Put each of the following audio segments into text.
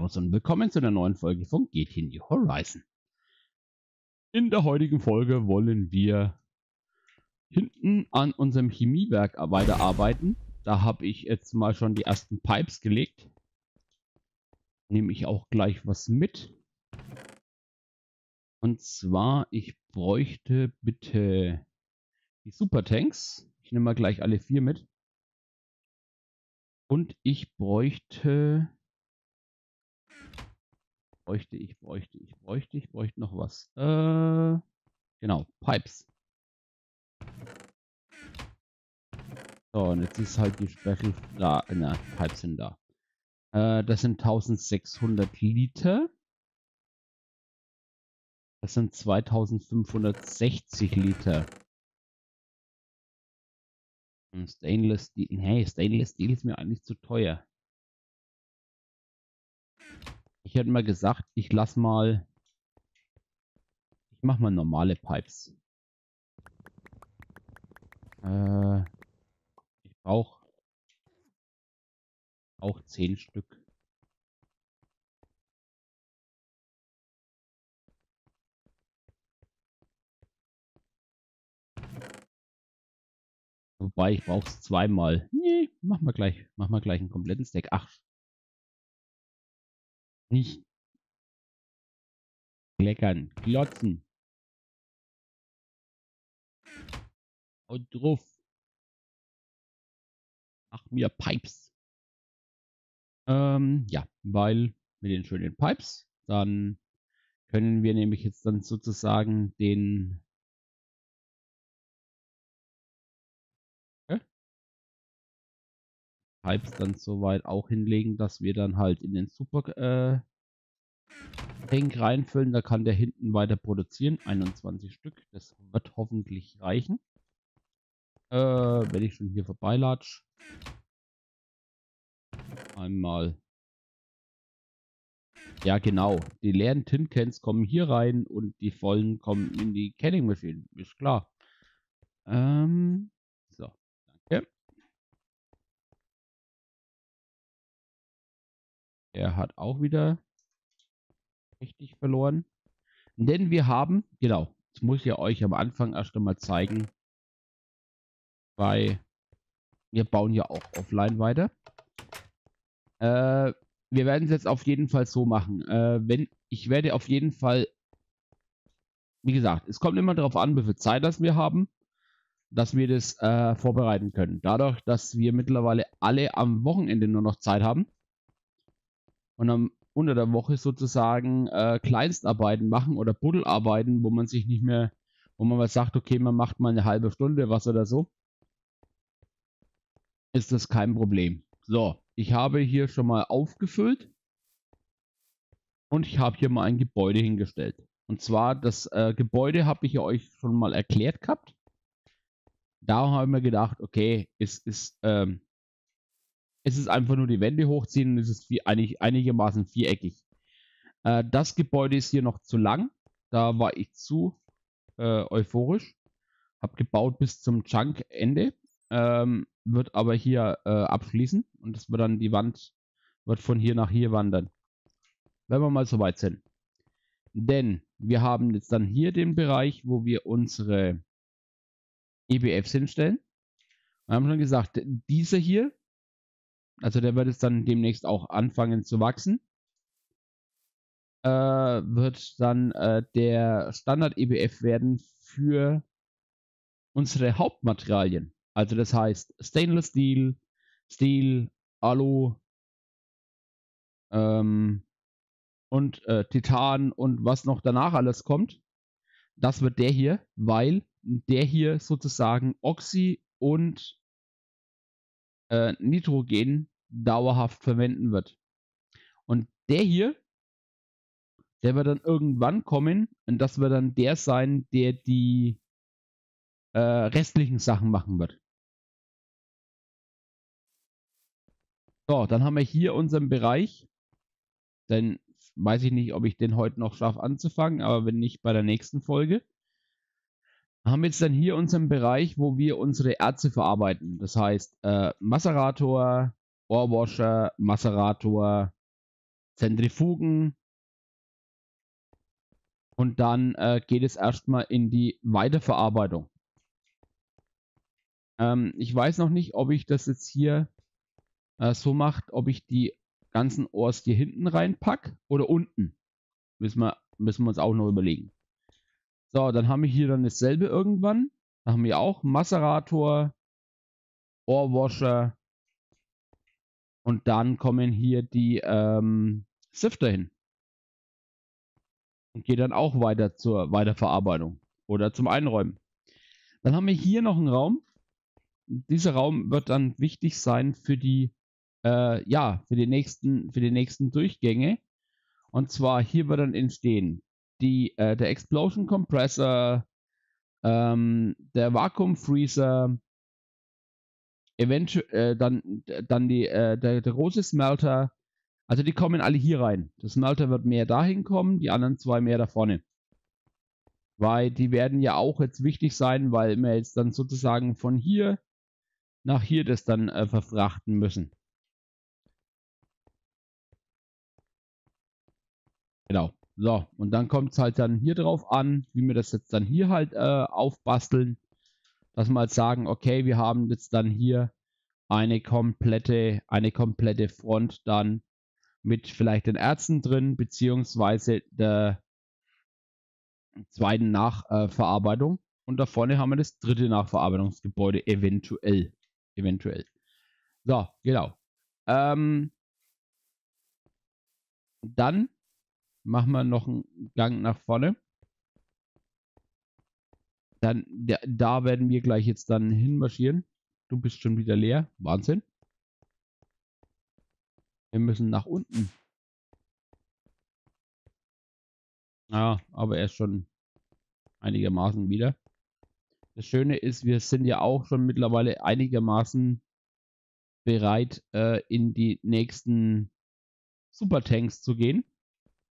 Servus und willkommen zu einer neuen Folge von GTA New Horizon. In der heutigen Folge wollen wir hinten an unserem Chemiewerk weiterarbeiten. Da habe ich jetzt mal schon die ersten Pipes gelegt. Nehme ich auch gleich was mit. Und zwar, ich bräuchte bitte die Supertanks. Ich nehme mal gleich alle vier mit. Und ich bräuchte bräuchte ich, bräuchte ich, bräuchte ich, bräuchte noch was. Äh, genau, Pipes. So, und jetzt ist halt die Special da, na, Pipes sind da. Äh, das sind 1600 Liter. Das sind 2560 Liter. Und Stainless Steel, hey, Stainless Steel ist mir eigentlich zu teuer. Ich hätte mal gesagt, ich lass mal. Ich mach mal normale Pipes. Äh, ich brauche auch zehn Stück. Wobei ich brauche es zweimal. Nee, mach mal gleich, mach mal gleich einen kompletten Stack. Ach, nicht kleckern, klotzen. Und drauf. Mach mir Pipes. Ähm, ja, weil mit den schönen Pipes, dann können wir nämlich jetzt dann sozusagen den Pipes dann soweit auch hinlegen, dass wir dann halt in den Super äh, Tank reinfüllen. Da kann der hinten weiter produzieren. 21 Stück. Das wird hoffentlich reichen. Äh, wenn ich schon hier vorbeilatsch. Einmal. Ja, genau. Die leeren Tin Cans kommen hier rein und die vollen kommen in die Canning Machine. Ist klar. Ähm, so, danke. Er hat auch wieder richtig verloren. Denn wir haben, genau, das muss ich ja euch am Anfang erst einmal zeigen, weil wir bauen ja auch offline weiter. Äh, wir werden es jetzt auf jeden Fall so machen. Äh, wenn ich werde auf jeden Fall, wie gesagt, es kommt immer darauf an, wie viel Zeit das wir haben, dass wir das äh, vorbereiten können. Dadurch, dass wir mittlerweile alle am Wochenende nur noch Zeit haben, und am, unter der Woche sozusagen äh, Kleinstarbeiten machen oder Buddelarbeiten, wo man sich nicht mehr, wo man mal sagt, okay, man macht mal eine halbe Stunde was oder so, ist das kein Problem. So, ich habe hier schon mal aufgefüllt und ich habe hier mal ein Gebäude hingestellt. Und zwar, das äh, Gebäude habe ich euch schon mal erklärt gehabt. Da habe ich mir gedacht, okay, es ist ähm, es ist einfach nur die Wände hochziehen und es ist wie einig, einigermaßen viereckig. Äh, das Gebäude ist hier noch zu lang. Da war ich zu äh, euphorisch. Hab gebaut bis zum Chunk-Ende. Ähm, wird aber hier äh, abschließen und das wird dann die Wand wird von hier nach hier wandern. Wenn wir mal so weit sind. Denn wir haben jetzt dann hier den Bereich, wo wir unsere EBFs hinstellen. Wir haben schon gesagt, dieser hier also der wird es dann demnächst auch anfangen zu wachsen. Äh, wird dann äh, der Standard EBF werden für unsere Hauptmaterialien. Also das heißt Stainless Steel, Steel, Alu ähm, und äh, Titan und was noch danach alles kommt. Das wird der hier, weil der hier sozusagen Oxy und äh, Nitrogen dauerhaft verwenden wird. Und der hier, der wird dann irgendwann kommen und das wird dann der sein, der die äh, restlichen Sachen machen wird. So, dann haben wir hier unseren Bereich. Dann weiß ich nicht, ob ich den heute noch schaffe anzufangen, aber wenn nicht bei der nächsten Folge. Haben jetzt dann hier unseren Bereich, wo wir unsere Erze verarbeiten. Das heißt, äh, Macerator, Ohrwasher, Macerator, Zentrifugen. Und dann äh, geht es erstmal in die Weiterverarbeitung. Ähm, ich weiß noch nicht, ob ich das jetzt hier äh, so mache, ob ich die ganzen Ohrs hier hinten reinpacke oder unten. Müssen wir, müssen wir uns auch noch überlegen. So, dann haben wir hier dann dasselbe irgendwann. Da haben wir auch Macerator, Ohrwasher und dann kommen hier die ähm, Sifter hin. Und geht dann auch weiter zur Weiterverarbeitung oder zum Einräumen. Dann haben wir hier noch einen Raum. Dieser Raum wird dann wichtig sein für die, äh, ja, für die nächsten, für die nächsten Durchgänge. Und zwar hier wird dann entstehen die, äh, der Explosion Compressor, ähm, der Vakuum Freezer, eventuell äh, dann, dann die, äh, der, der große Smelter. Also die kommen alle hier rein. Das Smelter wird mehr dahin kommen, die anderen zwei mehr da vorne. Weil die werden ja auch jetzt wichtig sein, weil wir jetzt dann sozusagen von hier nach hier das dann äh, verfrachten müssen. Genau. So, und dann kommt es halt dann hier drauf an, wie wir das jetzt dann hier halt äh, aufbasteln. Dass wir halt sagen, okay, wir haben jetzt dann hier eine komplette, eine komplette Front dann mit vielleicht den Ärzten drin, beziehungsweise der zweiten Nachverarbeitung. Äh, und da vorne haben wir das dritte Nachverarbeitungsgebäude, eventuell. Eventuell. So, genau. Ähm, dann machen wir noch einen Gang nach vorne. Dann, da werden wir gleich jetzt dann hinmarschieren. Du bist schon wieder leer. Wahnsinn. Wir müssen nach unten. Ja, aber er ist schon einigermaßen wieder. Das Schöne ist, wir sind ja auch schon mittlerweile einigermaßen bereit, äh, in die nächsten Supertanks zu gehen.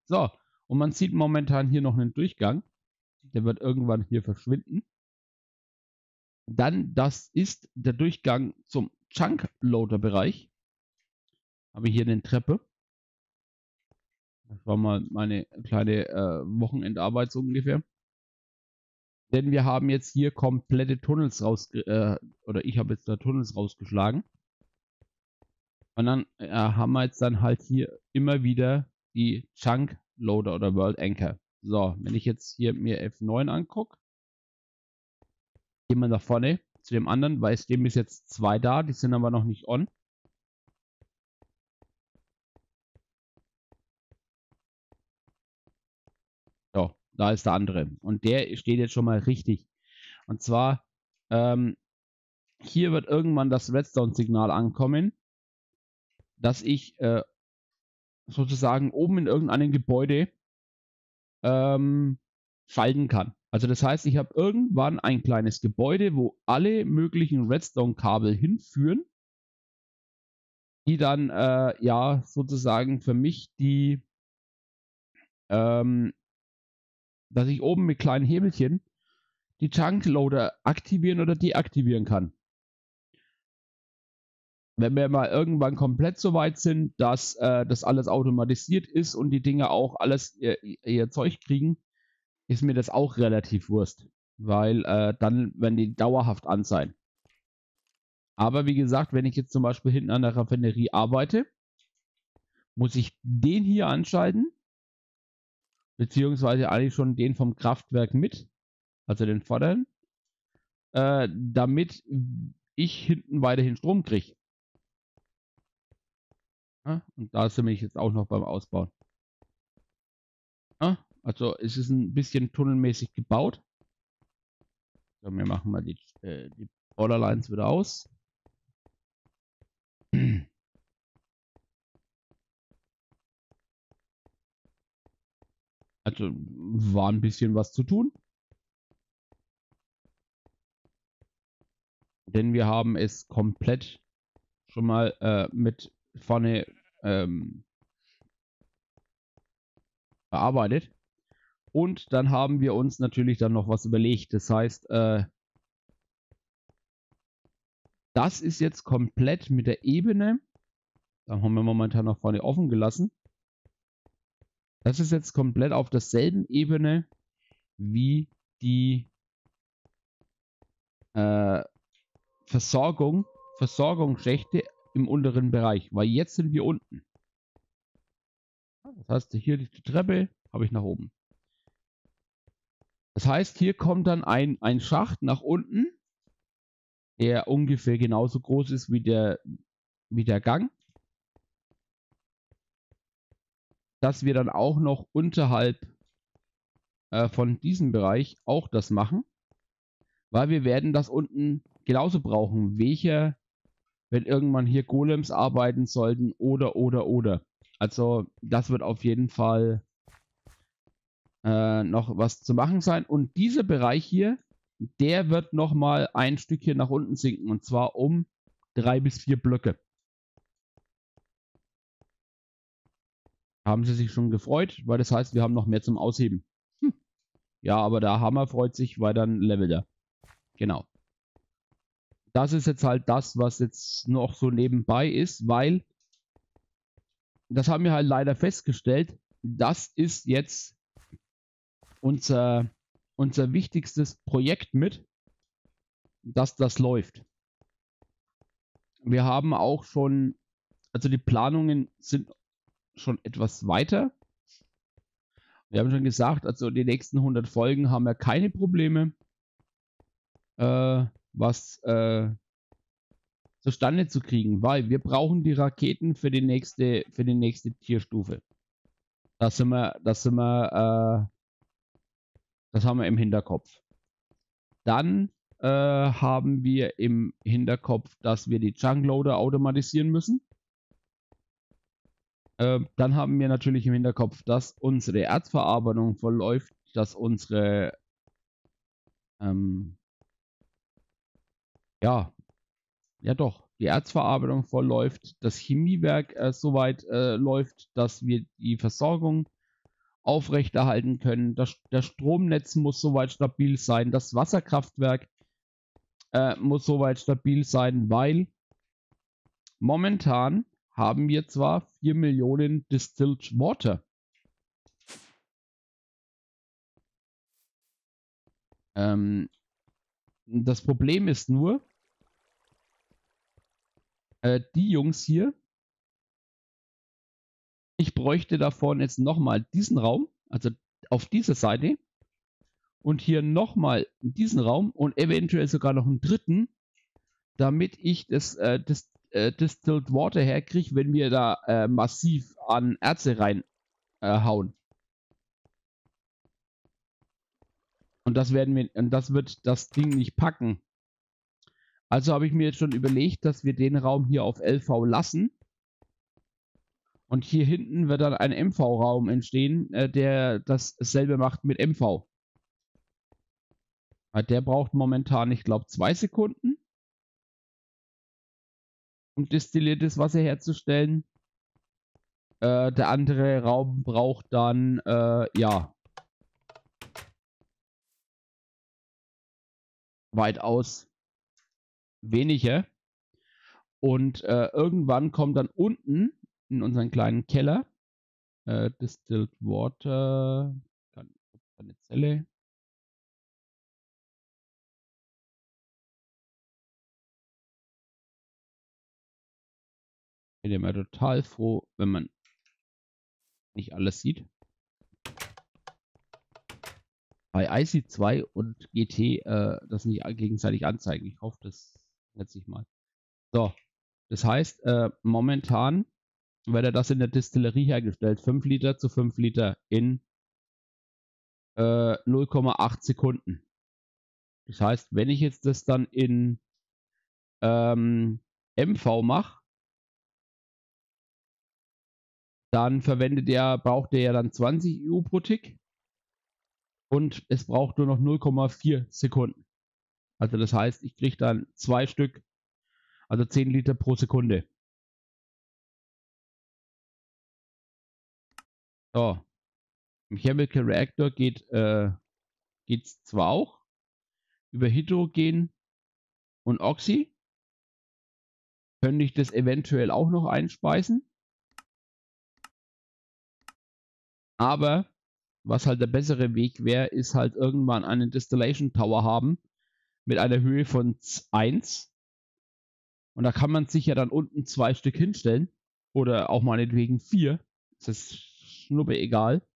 So, und man sieht momentan hier noch einen Durchgang. Der wird irgendwann hier verschwinden. Dann, das ist der Durchgang zum Chunk-Loader-Bereich. Habe hier eine Treppe. Das war mal meine kleine äh, Wochenendarbeit so ungefähr. Denn wir haben jetzt hier komplette Tunnels raus, äh, oder ich habe jetzt da Tunnels rausgeschlagen. Und dann äh, haben wir jetzt dann halt hier immer wieder die Chunk Loader oder World Anchor. So, wenn ich jetzt hier mir F9 angucke, gehen wir nach vorne zu dem anderen, weil es dem ist jetzt zwei da, die sind aber noch nicht on. So, da ist der andere. Und der steht jetzt schon mal richtig. Und zwar, ähm, hier wird irgendwann das Redstone-Signal ankommen, dass ich äh, sozusagen oben in irgendeinem Gebäude ähm, schalten kann. Also das heißt, ich habe irgendwann ein kleines Gebäude, wo alle möglichen Redstone-Kabel hinführen, die dann äh, ja sozusagen für mich die, ähm, dass ich oben mit kleinen Hebelchen die Chunkloader aktivieren oder deaktivieren kann wenn wir mal irgendwann komplett so weit sind, dass äh, das alles automatisiert ist und die Dinge auch alles ihr, ihr Zeug kriegen, ist mir das auch relativ Wurst. Weil äh, dann werden die dauerhaft an sein. Aber wie gesagt, wenn ich jetzt zum Beispiel hinten an der Raffinerie arbeite, muss ich den hier anschalten. Beziehungsweise eigentlich schon den vom Kraftwerk mit. Also den vorderen. Äh, damit ich hinten weiterhin Strom kriege. Ja, und da sind wir jetzt auch noch beim Ausbauen. Ja, also es ist ein bisschen tunnelmäßig gebaut. So, wir machen mal die, äh, die Borderlines wieder aus. Also war ein bisschen was zu tun. Denn wir haben es komplett schon mal äh, mit vorne ähm, bearbeitet. Und dann haben wir uns natürlich dann noch was überlegt. Das heißt, äh, das ist jetzt komplett mit der Ebene. Da haben wir momentan noch vorne offen gelassen. Das ist jetzt komplett auf derselben Ebene wie die äh, Versorgung, Versorgungsschächte im unteren Bereich, weil jetzt sind wir unten. Das heißt, hier die Treppe habe ich nach oben. Das heißt, hier kommt dann ein, ein Schacht nach unten, der ungefähr genauso groß ist wie der, wie der Gang. Dass wir dann auch noch unterhalb äh, von diesem Bereich auch das machen. Weil wir werden das unten genauso brauchen. Welcher, wenn irgendwann hier Golems arbeiten sollten oder, oder, oder. Also das wird auf jeden Fall äh, noch was zu machen sein. Und dieser Bereich hier, der wird nochmal ein Stückchen nach unten sinken. Und zwar um drei bis vier Blöcke. Haben sie sich schon gefreut, weil das heißt, wir haben noch mehr zum Ausheben. Hm. Ja, aber der Hammer freut sich, weil dann levelt er. Genau. Das ist jetzt halt das, was jetzt noch so nebenbei ist, weil das haben wir halt leider festgestellt. Das ist jetzt unser, unser wichtigstes Projekt mit, dass das läuft. Wir haben auch schon, also die Planungen sind schon etwas weiter. Wir haben schon gesagt, also die nächsten 100 Folgen haben wir keine Probleme, äh, was äh, zustande zu kriegen, weil wir brauchen die Raketen für die nächste, für die nächste Tierstufe. Das sind wir, das sind wir, äh, das haben wir im Hinterkopf. Dann äh, haben wir im Hinterkopf, dass wir die Chunkloader automatisieren müssen. Äh, dann haben wir natürlich im Hinterkopf, dass unsere Erzverarbeitung verläuft, dass unsere ähm, ja, ja doch, die Erzverarbeitung vollläuft, das Chemiewerk äh, soweit äh, läuft, dass wir die Versorgung aufrechterhalten können. Das, das Stromnetz muss soweit stabil sein. Das Wasserkraftwerk äh, muss soweit stabil sein, weil momentan haben wir zwar 4 Millionen Distilled Water. Ähm, das Problem ist nur, äh, die Jungs hier, ich bräuchte davon jetzt nochmal diesen Raum, also auf dieser Seite und hier nochmal diesen Raum und eventuell sogar noch einen dritten, damit ich das, äh, das äh, Distilled Water herkriege, wenn wir da äh, massiv an Erze reinhauen. Äh, und das werden wir, und das wird das Ding nicht packen. Also habe ich mir jetzt schon überlegt, dass wir den Raum hier auf LV lassen. Und hier hinten wird dann ein MV-Raum entstehen, äh, der dasselbe macht mit MV. Der braucht momentan, ich glaube, zwei Sekunden, um destilliertes Wasser herzustellen. Äh, der andere Raum braucht dann, äh, ja, weitaus weniger. Und äh, irgendwann kommt dann unten in unseren kleinen Keller äh, Distilled Water, eine Zelle. Ich bin immer total froh, wenn man nicht alles sieht. Bei IC2 und GT äh, das nicht gegenseitig anzeigen. Ich hoffe, das schätze ich mal. So, das heißt, äh, momentan wird er das in der Distillerie hergestellt. 5 Liter zu 5 Liter in äh, 0,8 Sekunden. Das heißt, wenn ich jetzt das dann in ähm, MV mache, dann verwendet er, braucht er ja dann 20 EU pro Tick und es braucht nur noch 0,4 Sekunden. Also das heißt, ich kriege dann zwei Stück, also 10 Liter pro Sekunde. So. Im Chemical Reactor geht äh, es zwar auch über Hydrogen und Oxy. Könnte ich das eventuell auch noch einspeisen? Aber was halt der bessere Weg wäre, ist halt irgendwann einen Distillation Tower haben mit einer Höhe von 1. Und da kann man sich ja dann unten zwei Stück hinstellen. Oder auch meinetwegen vier. Das ist schnuppe egal.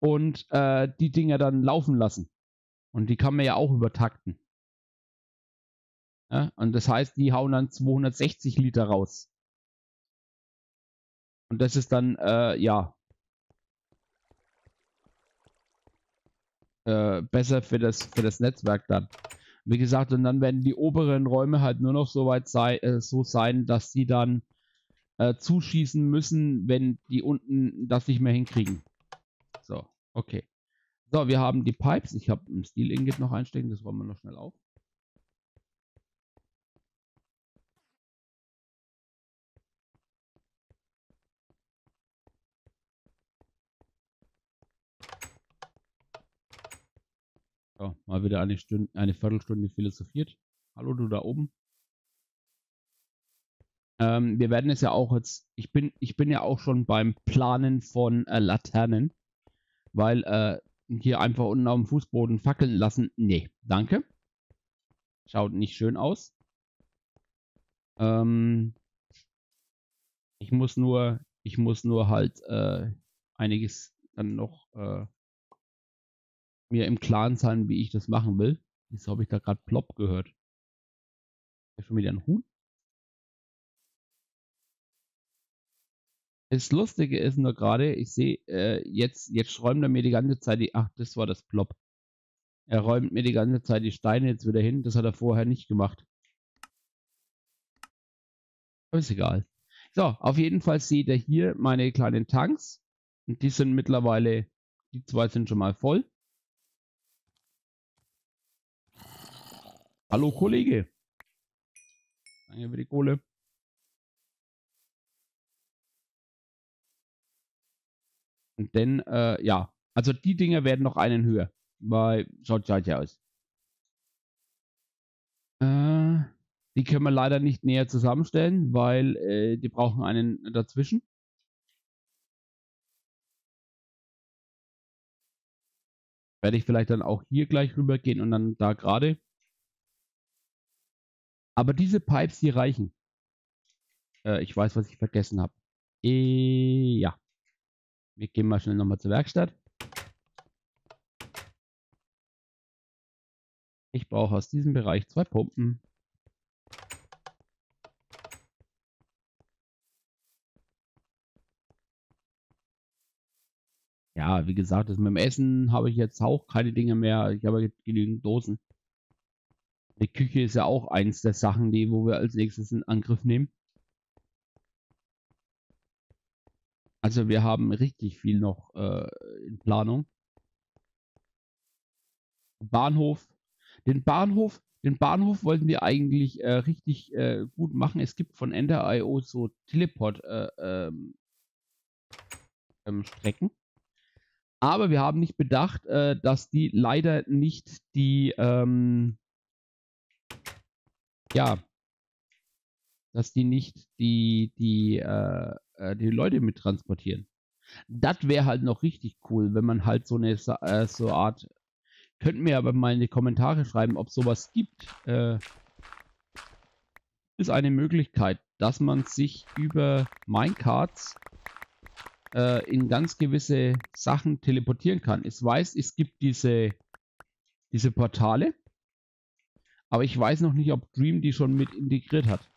Und äh, die Dinger dann laufen lassen. Und die kann man ja auch übertakten. Ja, und das heißt, die hauen dann 260 Liter raus. Und das ist dann, äh, ja, äh, besser für das, für das Netzwerk dann. Wie gesagt, und dann werden die oberen Räume halt nur noch so weit sei, äh, so sein, dass sie dann äh, zuschießen müssen, wenn die unten das nicht mehr hinkriegen. So, okay. So, wir haben die Pipes. Ich habe ein Steel Ingot noch einstecken, das räumen wir noch schnell auf. So, mal wieder eine Stunde, eine Viertelstunde philosophiert. Hallo, du da oben. Ähm, wir werden es ja auch jetzt, ich bin, ich bin ja auch schon beim Planen von äh, Laternen, weil äh, hier einfach unten auf dem Fußboden fackeln lassen, nee, danke. Schaut nicht schön aus. Ähm, ich muss nur, ich muss nur halt äh, einiges dann noch äh, mir im Klaren sein, wie ich das machen will. Wieso habe ich da gerade plopp gehört? Ist schon wieder ein Huhn? Das Lustige ist nur gerade, ich sehe, äh, jetzt, jetzt räumt er mir die ganze Zeit die. Ach, das war das Plop. Er räumt mir die ganze Zeit die Steine jetzt wieder hin. Das hat er vorher nicht gemacht. Aber ist egal. So, auf jeden Fall seht ihr hier meine kleinen Tanks. Und die sind mittlerweile, die zwei sind schon mal voll. Hallo Kollege. Danke für die Kohle. Denn, äh, ja, also die Dinger werden noch einen höher. Weil, schaut ja aus. Äh, die können wir leider nicht näher zusammenstellen, weil äh, die brauchen einen dazwischen. Werde ich vielleicht dann auch hier gleich rübergehen und dann da gerade. Aber diese Pipes, die reichen. Äh, ich weiß, was ich vergessen habe. Äh, ja. Wir gehen mal schnell nochmal zur Werkstatt. Ich brauche aus diesem Bereich zwei Pumpen. Ja, wie gesagt, das mit dem Essen habe ich jetzt auch keine Dinge mehr. Ich habe genügend Dosen. Die Küche ist ja auch eins der Sachen, die, wo wir als nächstes in Angriff nehmen. Also wir haben richtig viel noch äh, in Planung. Bahnhof. Den Bahnhof, den Bahnhof wollten wir eigentlich äh, richtig äh, gut machen. Es gibt von Ender.io so Teleport äh, ähm, ähm, Strecken. Aber wir haben nicht bedacht, äh, dass die leider nicht die ähm, ja, dass die nicht die, die, äh, äh die Leute mit transportieren. Das wäre halt noch richtig cool, wenn man halt so eine äh, so Art. Könnten mir aber mal in die Kommentare schreiben, ob sowas gibt. Äh, ist eine Möglichkeit, dass man sich über Minecarts äh, in ganz gewisse Sachen teleportieren kann. Ich weiß, es gibt diese, diese Portale. Aber ich weiß noch nicht, ob Dream die schon mit integriert hat.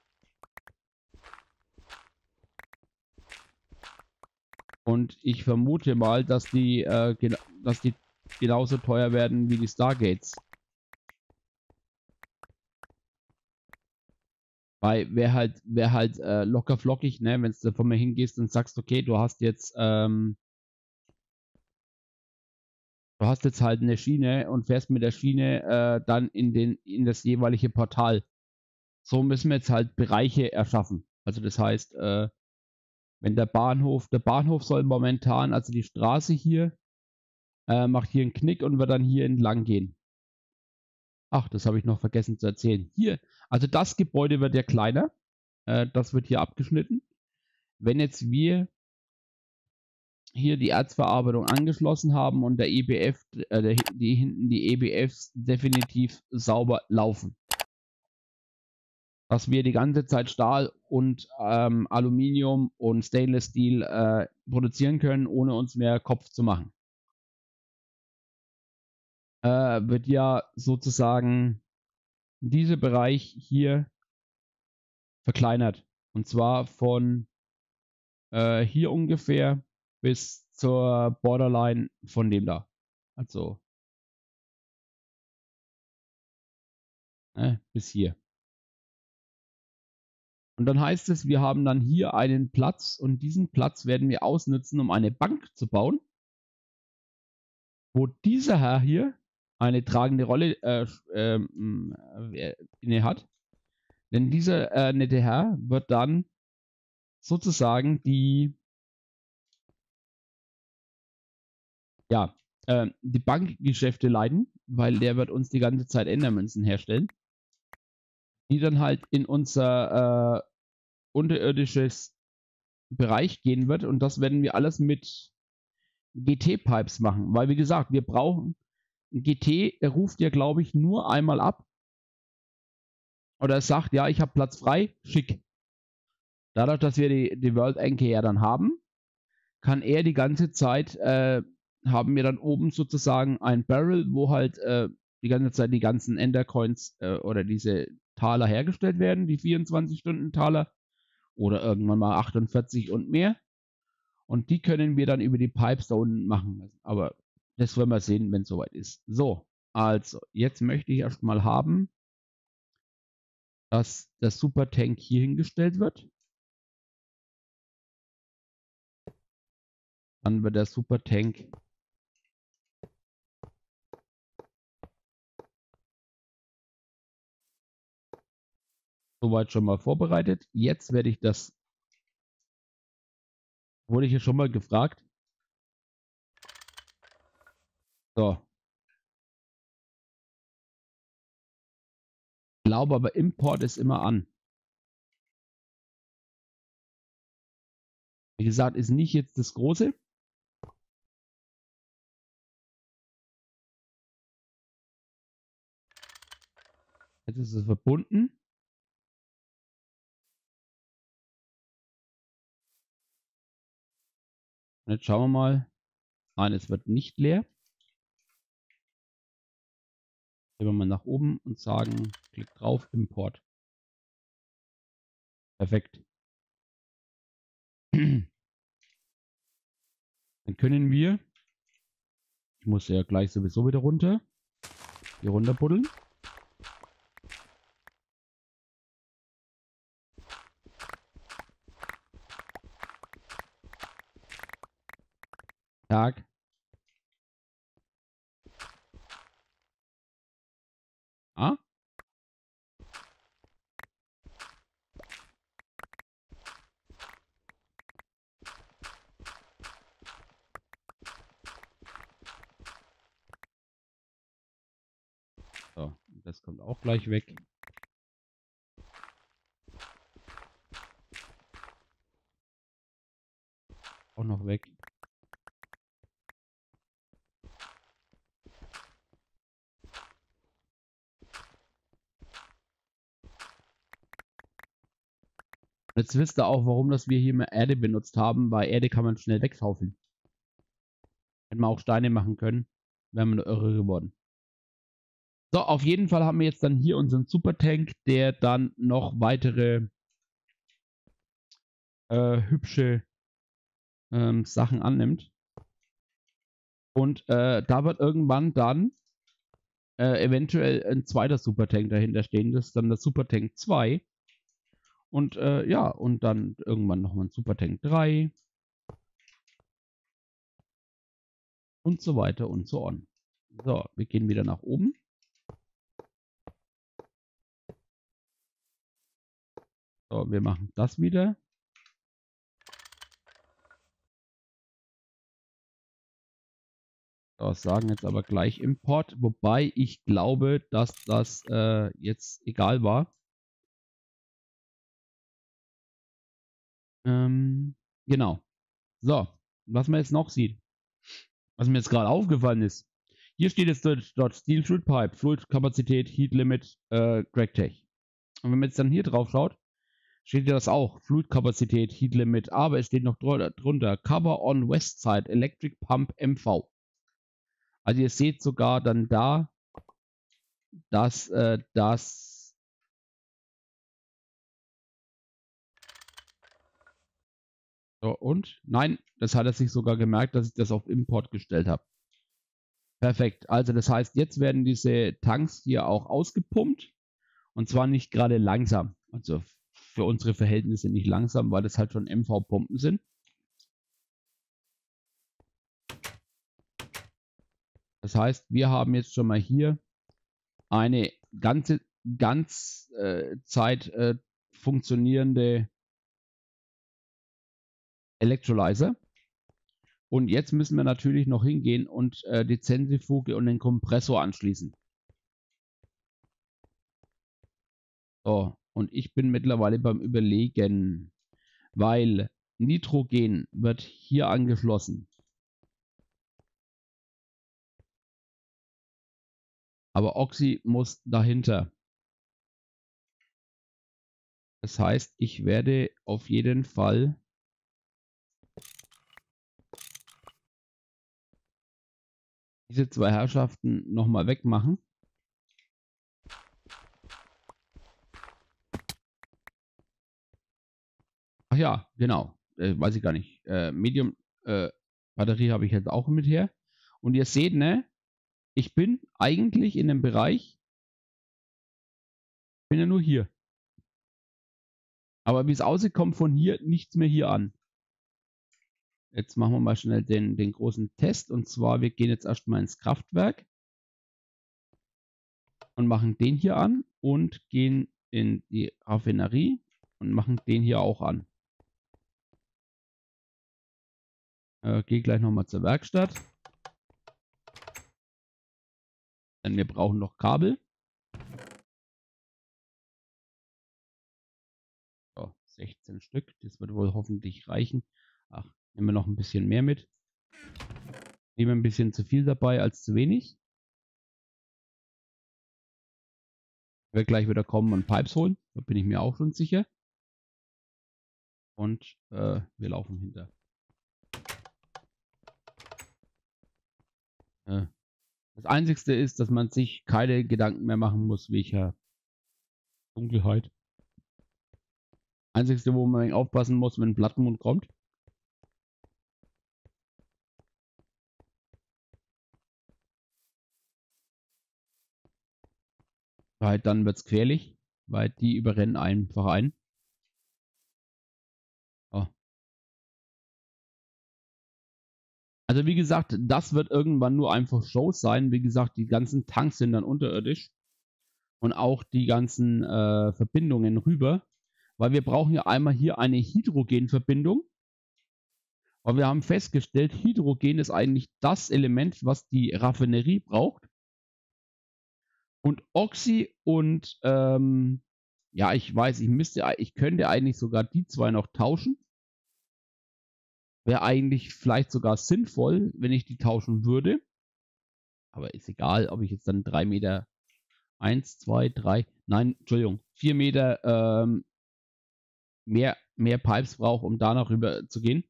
Und ich vermute mal, dass die, äh, dass die genauso teuer werden wie die Stargates. Weil wer halt, wer halt äh, locker flockig, ne, wenn du von mir hingehst und sagst, okay, du hast jetzt ähm, Du hast jetzt halt eine Schiene und fährst mit der Schiene äh, dann in, den, in das jeweilige Portal. So müssen wir jetzt halt Bereiche erschaffen. Also das heißt, äh, wenn der Bahnhof, der Bahnhof soll momentan, also die Straße hier, äh, macht hier einen Knick und wird dann hier entlang gehen. Ach, das habe ich noch vergessen zu erzählen. Hier, also das Gebäude wird ja kleiner. Äh, das wird hier abgeschnitten. Wenn jetzt wir hier die Erzverarbeitung angeschlossen haben und der EBF, äh, die hinten die EBFs definitiv sauber laufen. Dass wir die ganze Zeit Stahl und ähm, Aluminium und Stainless Steel äh, produzieren können, ohne uns mehr Kopf zu machen. Äh, wird ja sozusagen dieser Bereich hier verkleinert. Und zwar von äh, hier ungefähr bis zur Borderline von dem da. Also äh, bis hier. Und dann heißt es, wir haben dann hier einen Platz und diesen Platz werden wir ausnutzen, um eine Bank zu bauen, wo dieser Herr hier eine tragende Rolle äh, ähm, äh, inne hat. Denn dieser äh, nette Herr wird dann sozusagen die ja, äh, die Bankgeschäfte leiten, weil der wird uns die ganze Zeit Endermünzen herstellen, die dann halt in unser äh, unterirdisches Bereich gehen wird und das werden wir alles mit GT-Pipes machen, weil wie gesagt, wir brauchen GT, er ruft ja glaube ich nur einmal ab oder er sagt, ja, ich habe Platz frei, schick. Dadurch, dass wir die, die World Anchor ja dann haben, kann er die ganze Zeit äh, haben wir dann oben sozusagen ein Barrel, wo halt äh, die ganze Zeit die ganzen Endercoins äh, oder diese Taler hergestellt werden, die 24-Stunden-Taler oder irgendwann mal 48 und mehr. Und die können wir dann über die Pipes da unten machen. Aber das werden wir sehen, wenn es soweit ist. So, also, jetzt möchte ich erstmal haben, dass der Super Tank hier hingestellt wird. Dann wird der Super Tank soweit schon mal vorbereitet. Jetzt werde ich das. Wurde ich hier schon mal gefragt. So. Glaube aber Import ist immer an. Wie gesagt, ist nicht jetzt das große. Jetzt ist es verbunden. Und jetzt schauen wir mal. Nein, es wird nicht leer. Gehen wir mal nach oben und sagen, klick drauf, Import. Perfekt. Dann können wir, ich muss ja gleich sowieso wieder runter, hier runter buddeln. Tag. Ah? So, das kommt auch gleich weg. Auch noch weg. Jetzt wisst ihr auch, warum das wir hier mehr Erde benutzt haben, weil Erde kann man schnell wegschaufeln. Hätten wir auch Steine machen können, wären wir irre geworden. So, auf jeden Fall haben wir jetzt dann hier unseren Supertank, der dann noch weitere äh, hübsche ähm, Sachen annimmt. Und äh, da wird irgendwann dann äh, eventuell ein zweiter Supertank dahinter stehen. Das ist dann der Supertank 2. Und äh, ja, und dann irgendwann nochmal ein Super Tank 3. Und so weiter und so on. So, wir gehen wieder nach oben. So, wir machen das wieder. So, sagen jetzt aber gleich Import, wobei ich glaube, dass das äh, jetzt egal war. Ähm, genau. So, was man jetzt noch sieht, was mir jetzt gerade aufgefallen ist, hier steht jetzt dort, Steel Fluid Pipe, Fluidkapazität, Heat Limit, äh, Tech. Und wenn man jetzt dann hier drauf schaut, steht das auch, Fluidkapazität, Heat Limit, aber es steht noch drunter, Cover on West Side, Electric Pump MV. Also ihr seht sogar dann da, dass äh, das So, und? Nein, das hat er sich sogar gemerkt, dass ich das auf Import gestellt habe. Perfekt. Also das heißt, jetzt werden diese Tanks hier auch ausgepumpt. Und zwar nicht gerade langsam. Also für unsere Verhältnisse nicht langsam, weil das halt schon MV-Pumpen sind. Das heißt, wir haben jetzt schon mal hier eine ganze ganz äh, Zeit äh, funktionierende Electrolyzer. Und jetzt müssen wir natürlich noch hingehen und äh, die Zentrifuge und den Kompressor anschließen. So, und ich bin mittlerweile beim Überlegen, weil Nitrogen wird hier angeschlossen. Aber Oxy muss dahinter. Das heißt, ich werde auf jeden Fall diese zwei Herrschaften nochmal wegmachen. Ach ja, genau. Äh, weiß ich gar nicht. Äh, Medium äh, Batterie habe ich jetzt auch mit her. Und ihr seht, ne? Ich bin eigentlich in dem Bereich. Bin ja nur hier. Aber wie es aussieht, kommt von hier nichts mehr hier an. Jetzt machen wir mal schnell den, den großen Test. Und zwar, wir gehen jetzt erstmal ins Kraftwerk und machen den hier an und gehen in die Raffinerie und machen den hier auch an. Äh, Gehe gleich nochmal zur Werkstatt. Denn wir brauchen noch Kabel. So, 16 Stück. Das wird wohl hoffentlich reichen. Ach, Nehmen wir noch ein bisschen mehr mit. Nehmen wir ein bisschen zu viel dabei als zu wenig. Werde gleich wieder kommen und Pipes holen. Da bin ich mir auch schon sicher. Und äh, wir laufen hinter. Äh, das Einzigste ist, dass man sich keine Gedanken mehr machen muss, welcher Dunkelheit. Einzigste, wo man aufpassen muss, wenn Blattmond kommt. Weil dann wird es querlich, weil die überrennen einfach ein. Oh. Also wie gesagt, das wird irgendwann nur einfach Show sein. Wie gesagt, die ganzen Tanks sind dann unterirdisch. Und auch die ganzen äh, Verbindungen rüber. Weil wir brauchen ja einmal hier eine Hydrogenverbindung. Weil wir haben festgestellt, Hydrogen ist eigentlich das Element, was die Raffinerie braucht. Und Oxy und ähm, ja, ich weiß, ich müsste, ich könnte eigentlich sogar die zwei noch tauschen. Wäre eigentlich vielleicht sogar sinnvoll, wenn ich die tauschen würde. Aber ist egal, ob ich jetzt dann drei Meter, eins, zwei, drei, nein, Entschuldigung, vier Meter ähm, mehr, mehr Pipes brauche, um da noch rüber zu gehen.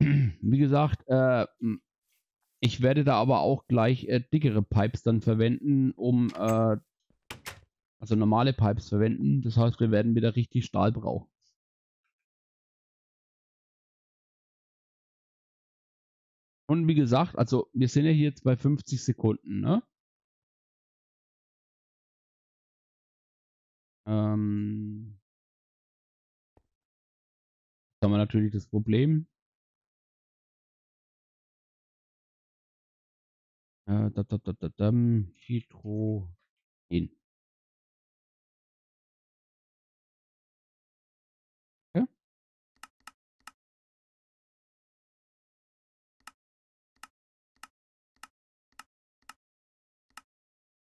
Wie gesagt, äh, ich werde da aber auch gleich äh, dickere Pipes dann verwenden, um äh, also normale Pipes verwenden. Das heißt, wir werden wieder richtig Stahl brauchen. Und wie gesagt, also wir sind ja hier jetzt bei 50 Sekunden, ne? Ähm, haben wir natürlich das Problem, Äh, da, da, da, da, da, Hydrogen. Ja?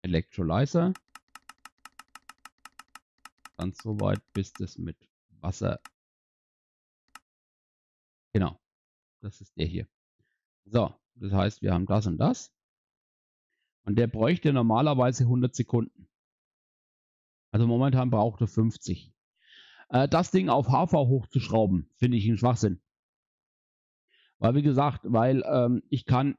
Electrolyzer. Dann so weit, bis das mit Wasser Genau. Das ist der hier. So, das heißt, wir haben das und das. Und der bräuchte normalerweise 100 Sekunden. Also momentan braucht er 50. Äh, das Ding auf HV hochzuschrauben, finde ich einen Schwachsinn. Weil, wie gesagt, weil ähm, ich kann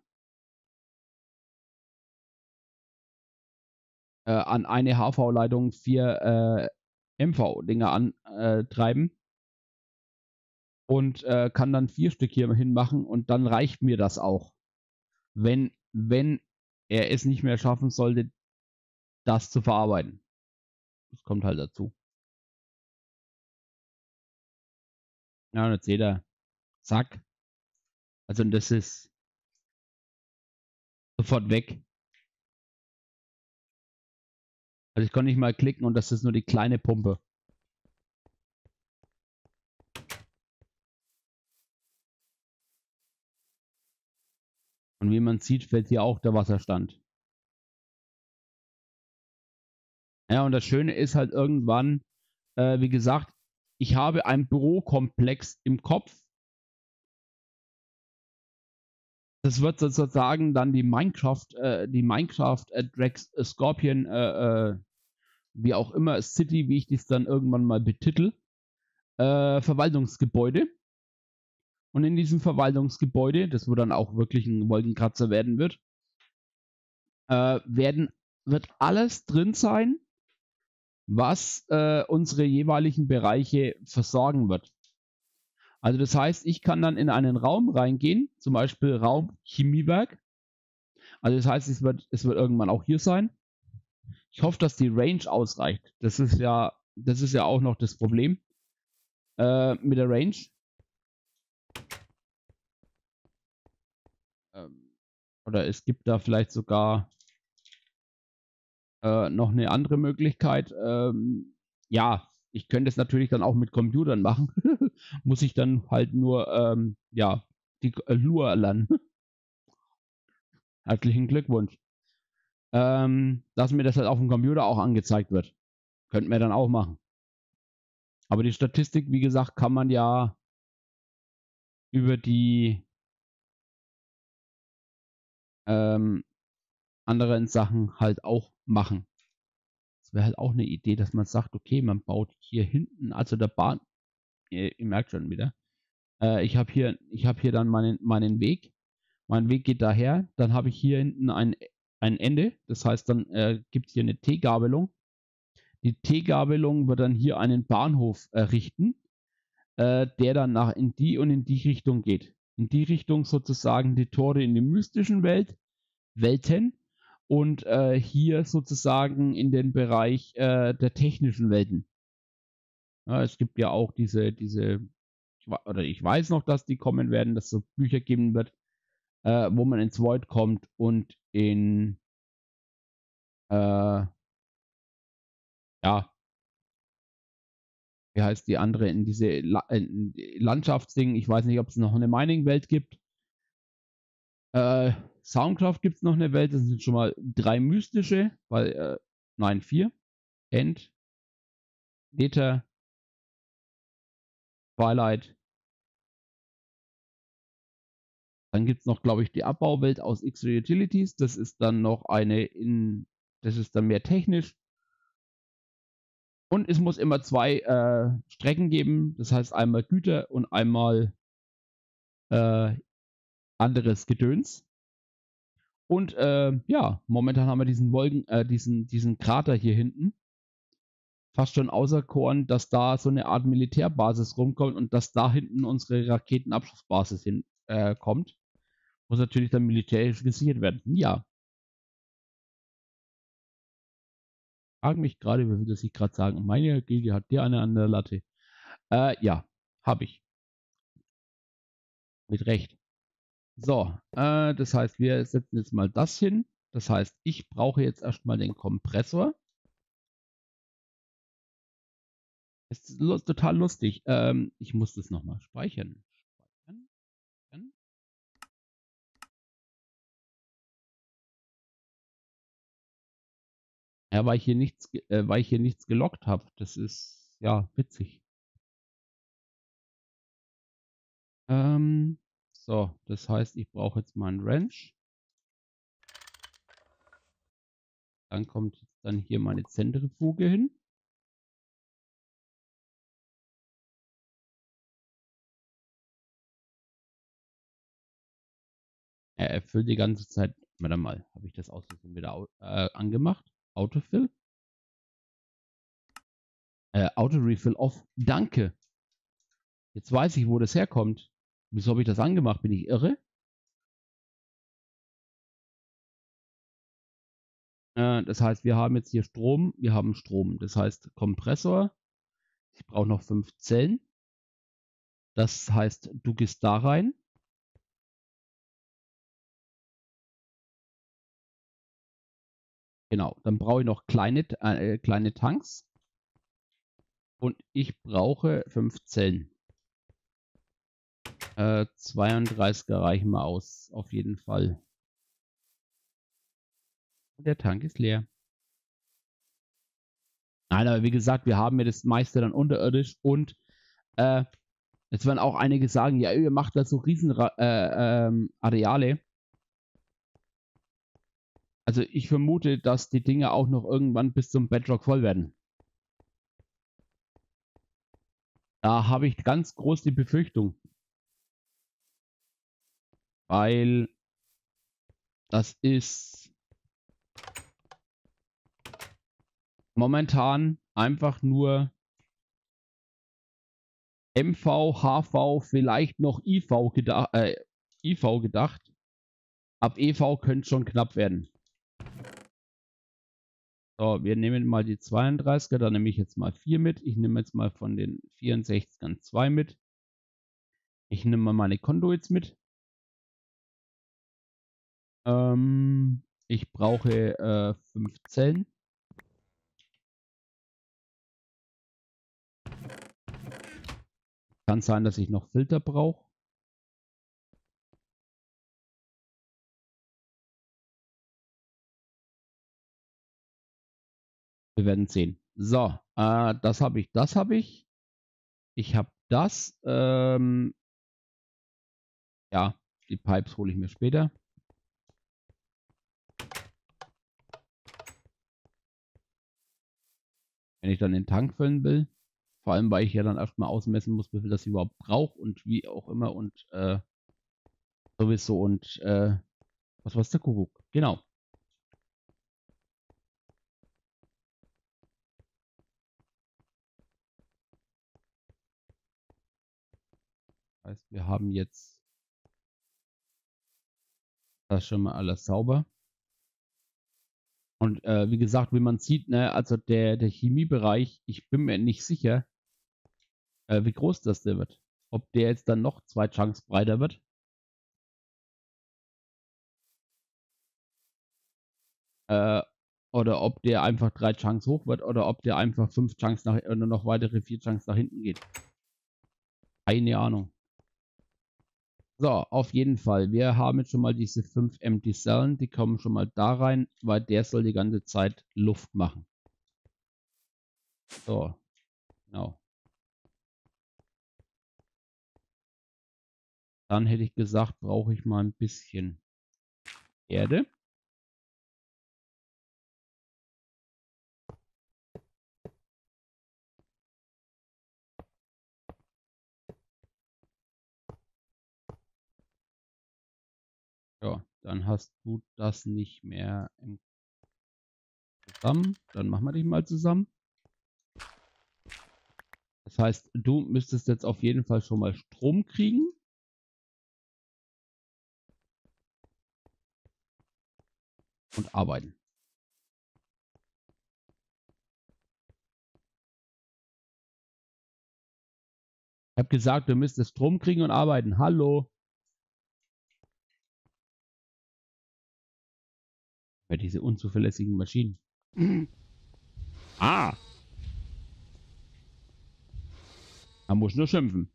äh, an eine HV-Leitung vier äh, MV-Dinger antreiben und äh, kann dann vier Stück hier hinmachen und dann reicht mir das auch. Wenn, wenn er es nicht mehr schaffen sollte, das zu verarbeiten. Das kommt halt dazu. Ja, und jetzt ihr, zack. Also das ist sofort weg. Also ich kann nicht mal klicken und das ist nur die kleine Pumpe. Und wie man sieht, fällt hier auch der Wasserstand. Ja, und das Schöne ist halt irgendwann, äh, wie gesagt, ich habe ein Bürokomplex im Kopf. Das wird sozusagen dann die Minecraft, äh, die Minecraft äh, Drax äh, Scorpion, äh, äh, wie auch immer, City, wie ich das dann irgendwann mal betitel, äh, Verwaltungsgebäude. Und in diesem Verwaltungsgebäude, das wo dann auch wirklich ein Wolkenkratzer werden wird, werden, wird alles drin sein, was äh, unsere jeweiligen Bereiche versorgen wird. Also das heißt, ich kann dann in einen Raum reingehen, zum Beispiel Raum Chemiewerk. Also das heißt, es wird, es wird irgendwann auch hier sein. Ich hoffe, dass die Range ausreicht. Das ist ja, das ist ja auch noch das Problem äh, mit der Range. Ähm, oder es gibt da vielleicht sogar äh, noch eine andere Möglichkeit. Ähm, ja, ich könnte es natürlich dann auch mit Computern machen. Muss ich dann halt nur, ähm, ja, die äh, Lure lernen. Herzlichen Glückwunsch. Ähm, dass mir das halt auf dem Computer auch angezeigt wird. Könnten wir dann auch machen. Aber die Statistik, wie gesagt, kann man ja über die ähm, anderen Sachen halt auch machen. Das wäre halt auch eine Idee, dass man sagt, okay, man baut hier hinten, also der Bahn, ihr, ihr merkt schon wieder, äh, ich habe hier, ich habe hier dann meinen, meinen Weg. Mein Weg geht daher, dann habe ich hier hinten ein, ein Ende, das heißt, dann äh, gibt es hier eine T-Gabelung. Die T-Gabelung wird dann hier einen Bahnhof errichten, äh, der dann nach in die und in die Richtung geht. In die Richtung sozusagen die Tore in die mystischen Welt, Welten und äh, hier sozusagen in den Bereich äh, der technischen Welten. Ja, es gibt ja auch diese, diese, oder ich weiß noch, dass die kommen werden, dass es so Bücher geben wird, äh, wo man ins Void kommt und in, äh, ja, wie heißt die andere, in diese La in Landschaftsding, ich weiß nicht, ob es noch eine Mining-Welt gibt. Äh, Soundcraft gibt es noch eine Welt, das sind schon mal drei mystische, weil, äh, nein, vier. End, Nether, Twilight. Dann gibt es noch, glaube ich, die Abbauwelt aus X-Ray Utilities. Das ist dann noch eine in, das ist dann mehr technisch. Und es muss immer zwei äh, Strecken geben. Das heißt einmal Güter und einmal äh, anderes Gedöns. Und äh, ja, momentan haben wir diesen Wolken, äh, diesen, diesen Krater hier hinten. Fast schon auserkoren, dass da so eine Art Militärbasis rumkommt und dass da hinten unsere Raketenabschussbasis hinkommt. Äh, Muss natürlich dann militärisch gesichert werden. Ja. Frage mich gerade, wie würde ich gerade sagen? Meine Gilde hat der eine an der Latte. Äh, ja, habe ich. Mit Recht. So, äh, das heißt, wir setzen jetzt mal das hin. Das heißt, ich brauche jetzt erstmal den Kompressor. Das ist total lustig. Ähm, ich muss das nochmal. Speichern. Ja, weil ich hier nichts, äh, weil ich hier nichts gelockt habe. Das ist ja witzig. Ähm, so, das heißt, ich brauche jetzt mal einen Wrench. Dann kommt dann hier meine Zentrifuge hin. Er erfüllt die ganze Zeit. Warte mal, habe ich das aus wieder äh, angemacht? Autofill? Äh, Auto-Refill off. Danke. Jetzt weiß ich, wo das herkommt. Wieso habe ich das angemacht? Bin ich irre? Äh, das heißt, wir haben jetzt hier Strom. Wir haben Strom. Das heißt, Kompressor. Ich brauche noch fünf Zellen. Das heißt, du gehst da rein. Genau, dann brauche ich noch kleine, äh, kleine Tanks. Und ich brauche fünf Zellen. Äh, 32er reichen mal aus, auf jeden Fall. Der Tank ist leer. Nein, aber wie gesagt, wir haben ja das meiste dann unterirdisch und äh, jetzt werden auch einige sagen, ja, ihr macht da so riesen äh, ähm, Areale. Also ich vermute, dass die Dinge auch noch irgendwann bis zum Bedrock voll werden. Da habe ich ganz groß die Befürchtung. Weil das ist momentan einfach nur MV, HV, vielleicht noch IV, geda äh, IV gedacht. Ab EV könnte schon knapp werden. So, wir nehmen mal die 32er, da nehme ich jetzt mal 4 mit. Ich nehme jetzt mal von den 64ern 2 mit. Ich nehme mal meine Conduits mit. Ähm, ich brauche äh, 5 Zellen. Kann sein, dass ich noch Filter brauche. Wir werden sehen. So, äh, das habe ich, das habe ich. Ich habe das. Ähm, ja, die Pipes hole ich mir später. Wenn ich dann den Tank füllen will. Vor allem, weil ich ja dann erstmal ausmessen muss, wie viel das überhaupt braucht und wie auch immer und äh, sowieso und äh, was war der Kuckuck? Genau. Heißt, wir haben jetzt das schon mal alles sauber. Und äh, wie gesagt, wie man sieht, ne, also der, der Chemiebereich, ich bin mir nicht sicher, äh, wie groß das der wird. Ob der jetzt dann noch zwei Chunks breiter wird. Äh, oder ob der einfach drei Chunks hoch wird oder ob der einfach fünf Chunks nach oder noch weitere vier Chunks nach hinten geht. Keine Ahnung. So, auf jeden Fall. Wir haben jetzt schon mal diese fünf Empty Zellen. Die kommen schon mal da rein, weil der soll die ganze Zeit Luft machen. So, genau. Dann hätte ich gesagt, brauche ich mal ein bisschen Erde. Dann hast du das nicht mehr zusammen. Dann machen wir dich mal zusammen. Das heißt, du müsstest jetzt auf jeden Fall schon mal Strom kriegen. Und arbeiten. Ich habe gesagt, du müsstest Strom kriegen und arbeiten. Hallo. Bei diese unzuverlässigen Maschinen. Ah. Man muss nur schimpfen.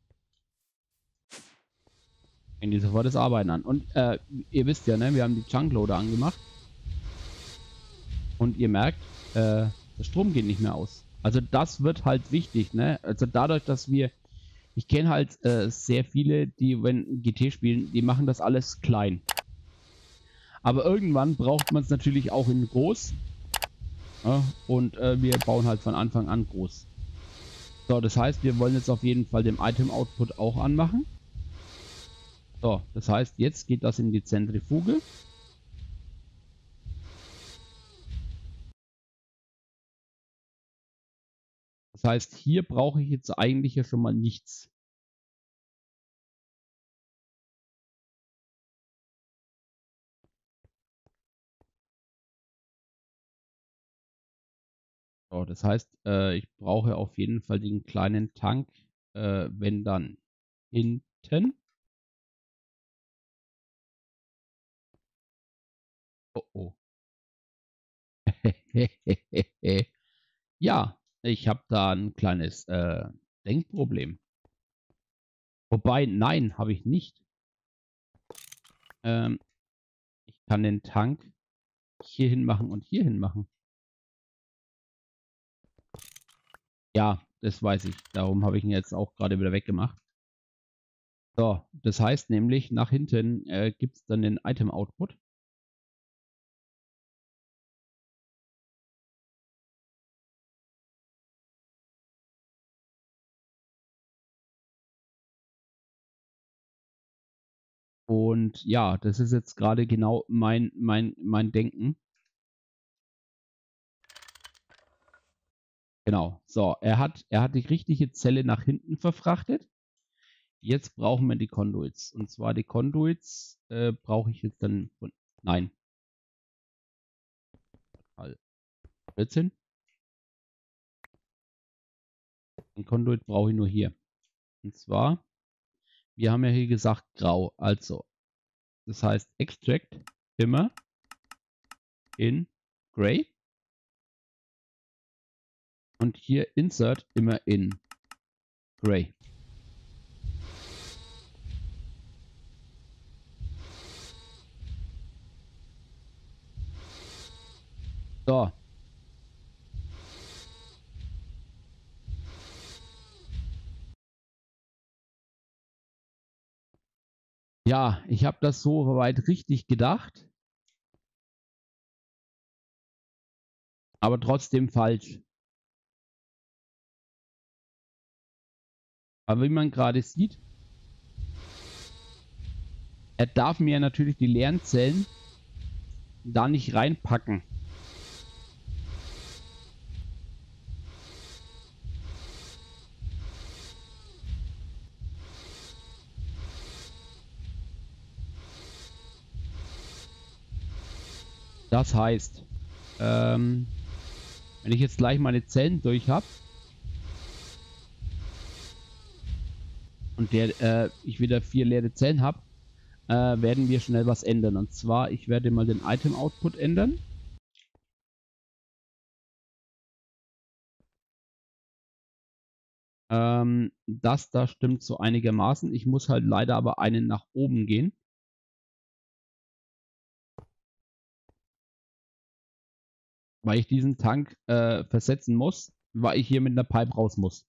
Gehen die sofort das Arbeiten an. Und äh, ihr wisst ja, ne, wir haben die Chunkloader angemacht. Und ihr merkt, äh, der Strom geht nicht mehr aus. Also das wird halt wichtig, ne? Also dadurch, dass wir Ich kenne halt äh, sehr viele, die, wenn GT spielen, die machen das alles klein. Aber irgendwann braucht man es natürlich auch in groß. Ja, und äh, wir bauen halt von Anfang an groß. So, das heißt, wir wollen jetzt auf jeden Fall den Item-Output auch anmachen. So, das heißt, jetzt geht das in die Zentrifuge. Das heißt, hier brauche ich jetzt eigentlich ja schon mal nichts. So, das heißt, äh, ich brauche auf jeden Fall den kleinen Tank, äh, wenn dann hinten. Oh oh. ja, ich habe da ein kleines äh, Denkproblem. Wobei, nein, habe ich nicht. Ähm, ich kann den Tank hier hin machen und hier hin machen. Ja, das weiß ich. Darum habe ich ihn jetzt auch gerade wieder weggemacht. So, das heißt nämlich, nach hinten äh, gibt es dann den Item-Output. Und ja, das ist jetzt gerade genau mein, mein, mein Denken. Genau. So, er hat, er hat die richtige Zelle nach hinten verfrachtet. Jetzt brauchen wir die Conduits. Und zwar die Conduits äh, brauche ich jetzt dann von. Nein. 14. Ein Conduit brauche ich nur hier. Und zwar wir haben ja hier gesagt grau. Also, das heißt Extract immer in Gray. Und hier Insert immer in Gray. So, Ja, ich habe das so weit richtig gedacht. Aber trotzdem falsch. Aber wie man gerade sieht, er darf mir natürlich die leeren Zellen da nicht reinpacken. Das heißt, ähm, wenn ich jetzt gleich meine Zellen durch habe und der, äh, ich wieder vier leere Zellen habe, äh, werden wir schnell was ändern. Und zwar, ich werde mal den Item-Output ändern. Ähm, das da stimmt so einigermaßen. Ich muss halt leider aber einen nach oben gehen. weil ich diesen Tank äh, versetzen muss, weil ich hier mit einer Pipe raus muss.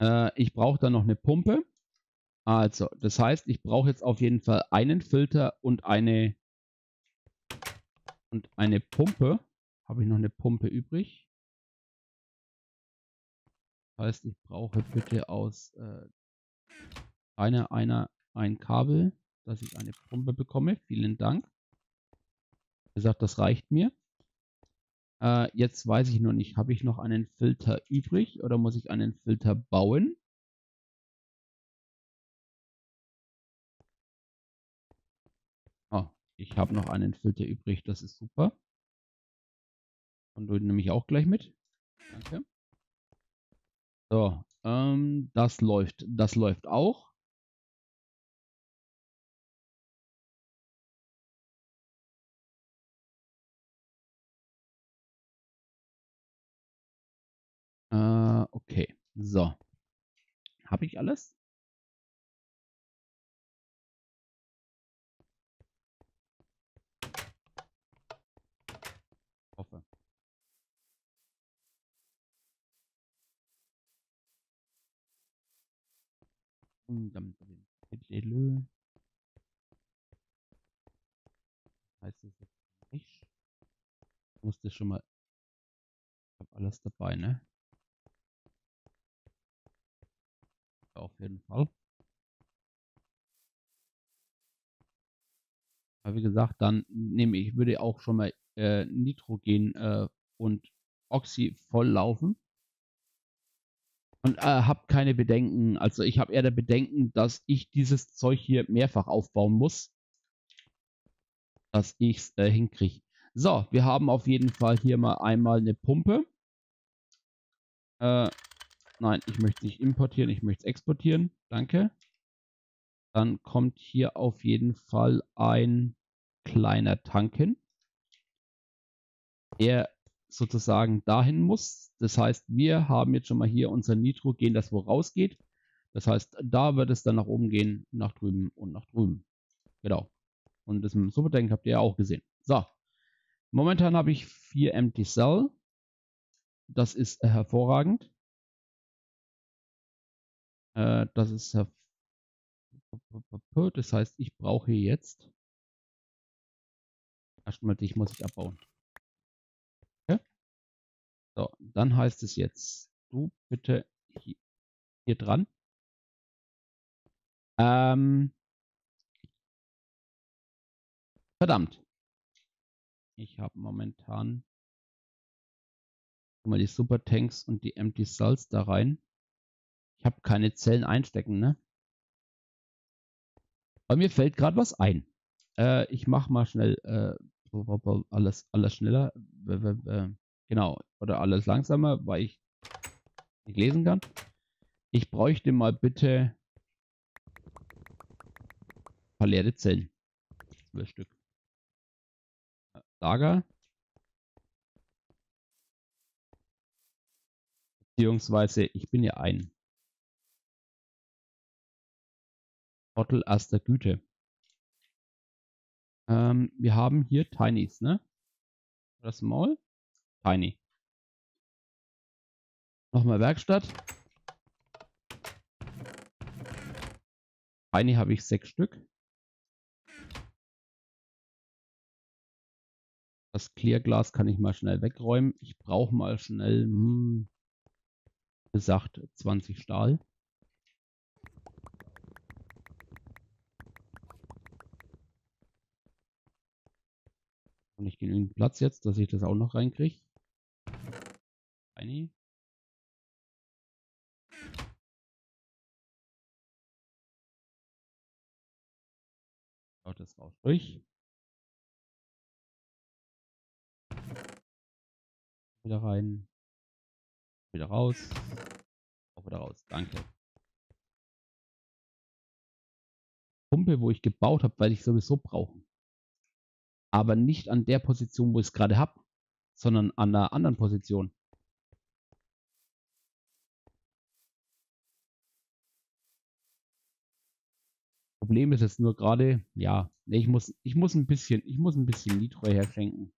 Äh, ich brauche dann noch eine Pumpe. Also, das heißt, ich brauche jetzt auf jeden Fall einen Filter und eine und eine Pumpe. Habe ich noch eine Pumpe übrig? Das heißt, ich brauche bitte aus äh, einer, einer ein Kabel, dass ich eine Pumpe bekomme. Vielen Dank gesagt, das reicht mir. Äh, jetzt weiß ich noch nicht, habe ich noch einen Filter übrig oder muss ich einen Filter bauen? Oh, ich habe noch einen Filter übrig, das ist super. Und du nehme ich auch gleich mit. Danke. So, ähm, das läuft, das läuft auch. Äh, okay. So. Habe ich alles? Hoffe. Heißt das jetzt nicht? Ich muss das schon mal. Ich habe alles dabei, ne? Auf jeden Fall. Aber wie gesagt, dann nehme ich, würde auch schon mal äh, Nitrogen äh, und Oxy voll laufen. Und äh, habe keine Bedenken. Also ich habe eher der Bedenken, dass ich dieses Zeug hier mehrfach aufbauen muss. Dass ich es äh, hinkriege. So, wir haben auf jeden Fall hier mal einmal eine Pumpe. Äh, nein, ich möchte nicht importieren, ich möchte es exportieren. Danke. Dann kommt hier auf jeden Fall ein kleiner Tanken, der sozusagen dahin muss. Das heißt, wir haben jetzt schon mal hier unser Nitrogen, das wo rausgeht. Das heißt, da wird es dann nach oben gehen, nach drüben und nach drüben. Genau. Und das im Supertank habt ihr ja auch gesehen. So. Momentan habe ich vier Empty Cell. Das ist hervorragend. Äh, das ist. Das heißt, ich brauche jetzt erstmal dich muss ich abbauen. Okay? So, dann heißt es jetzt, du bitte hier, hier dran. Ähm, verdammt. Ich habe momentan mal die Super Tanks und die Empty Cells da rein. Ich habe keine Zellen einstecken, ne? Aber mir fällt gerade was ein. Äh, ich mache mal schnell äh, alles, alles schneller. Genau. Oder alles langsamer, weil ich nicht lesen kann. Ich bräuchte mal bitte ein paar leere Zellen. Zwölf Stück. Lager. Beziehungsweise, ich bin ja ein Trottel erster Güte. Ähm, wir haben hier Tinys, ne? Oder Small? Tiny. Nochmal Werkstatt. Tiny habe ich sechs Stück. Das Clearglas kann ich mal schnell wegräumen. Ich brauche mal schnell, hm, gesagt, 20 Stahl. Und nicht genügend Platz jetzt, dass ich das auch noch reinkriege. Schaut das raus durch. Wieder rein. Wieder raus. Auch wieder raus. Danke. Pumpe, wo ich gebaut habe, weil ich sowieso brauche aber nicht an der Position, wo ich es gerade habe, sondern an einer anderen Position. Problem ist jetzt nur gerade, ja, ich muss, ich muss ein bisschen, ich muss ein bisschen Nitro herschenken.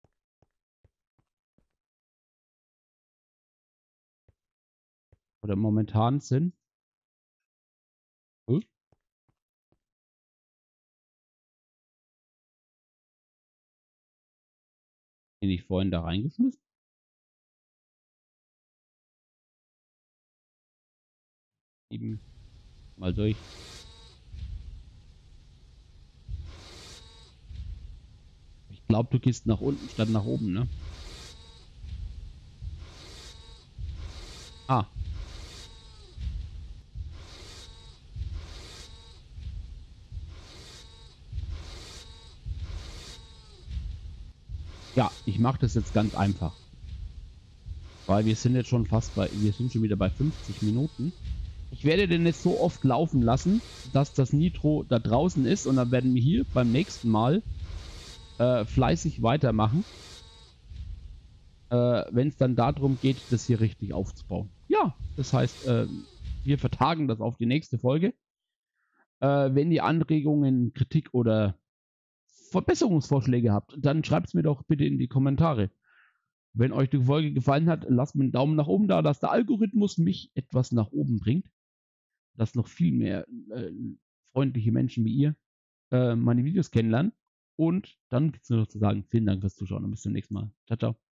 Oder momentan sind Den ich vorhin da reingeschmissen? Eben mal durch. Ich glaube, du gehst nach unten statt nach oben, ne? Ah, Ja, ich mache das jetzt ganz einfach. Weil wir sind jetzt schon fast bei, wir sind schon wieder bei 50 Minuten. Ich werde den jetzt so oft laufen lassen, dass das Nitro da draußen ist und dann werden wir hier beim nächsten Mal äh, fleißig weitermachen. Äh, Wenn es dann darum geht, das hier richtig aufzubauen. Ja, das heißt, äh, wir vertagen das auf die nächste Folge. Äh, wenn ihr Anregungen, Kritik oder Verbesserungsvorschläge habt, dann schreibt es mir doch bitte in die Kommentare. Wenn euch die Folge gefallen hat, lasst mir einen Daumen nach oben da, dass der Algorithmus mich etwas nach oben bringt. dass noch viel mehr äh, freundliche Menschen wie ihr äh, meine Videos kennenlernen. Und dann gibt es nur noch zu sagen, vielen Dank fürs Zuschauen und bis zum nächsten Mal. Ciao, ciao.